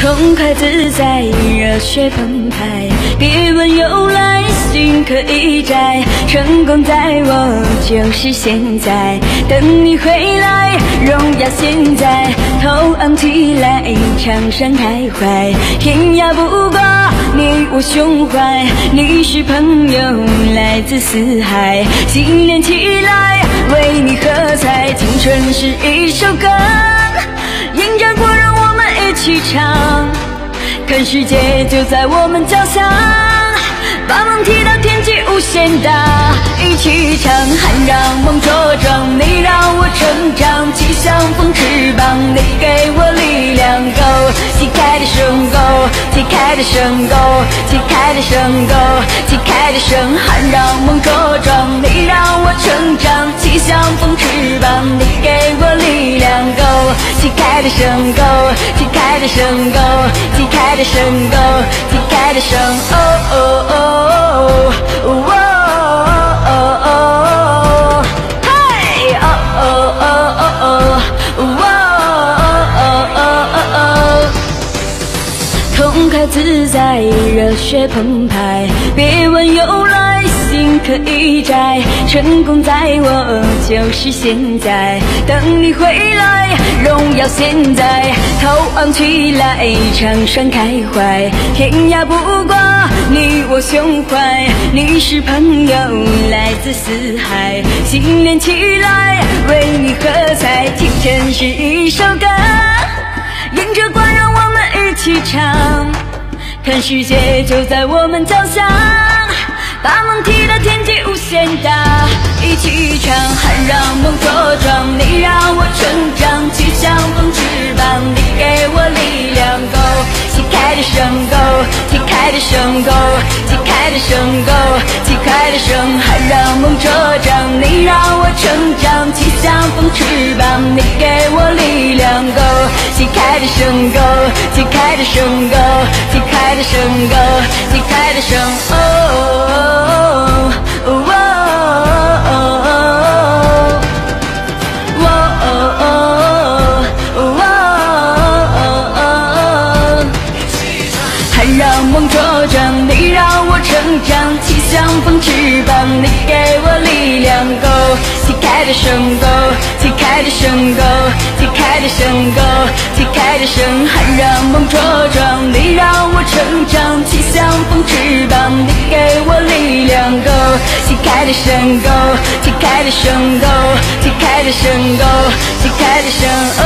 痛快自在，热血澎湃，别问由来，心可以摘。成功在我，就是现在，等你回来，荣耀现在，头昂起来，唱山开怀，天涯不过你我胸怀，你是朋友，来自四海，心连起来，为你喝彩，青春是一首歌，迎着光，气场。看世界就在我们脚下，把梦踢到天际无限大，一起唱，喊让梦茁壮，你让我成长，气象风翅膀，你给我力量，Go，旗开的声，Go，旗开的声，Go，旗开的声，Go，旗开的声，喊让梦茁壮，你让我成长，气象风翅膀，你踢开的声，Go，旗开的声，Go。开的声，Go，旗开的声，哦哦哦哦哦哦，嘿，哦哦哦哦哦哦哦，痛快自在，热血澎湃，别问由来。心可以摘，成功在我，就是现在。等你回来，荣耀现在，头昂起来，唱山开怀，天涯不过你我胸怀。你是朋友，来自四海，心连起来，为你喝彩。青春是一首歌，迎着光，让我们一起唱，看世界就在我们脚下。把梦天大，一起唱，喊让梦茁壮，你让我成长，气象风翅膀，你给我力量，Go，旗开的声，Go，旗开的声，Go，旗开的声，Go，旗开的声，喊让梦茁壮，你让我成长，气象风翅膀，你给我力量，Go，旗开的声，Go，旗开的声，Go，旗开的声，Go，旗开的声，让我成长，气象风翅膀，你给我力量。Go，旗开的声，Go，旗开的声，Go，旗开的声，Go，旗开的声，喊让梦茁壮，你让我成长，气象风翅膀，你给我力量。Go，旗开的声，Go，旗开的声，Go，旗开的声，Go，旗开的声。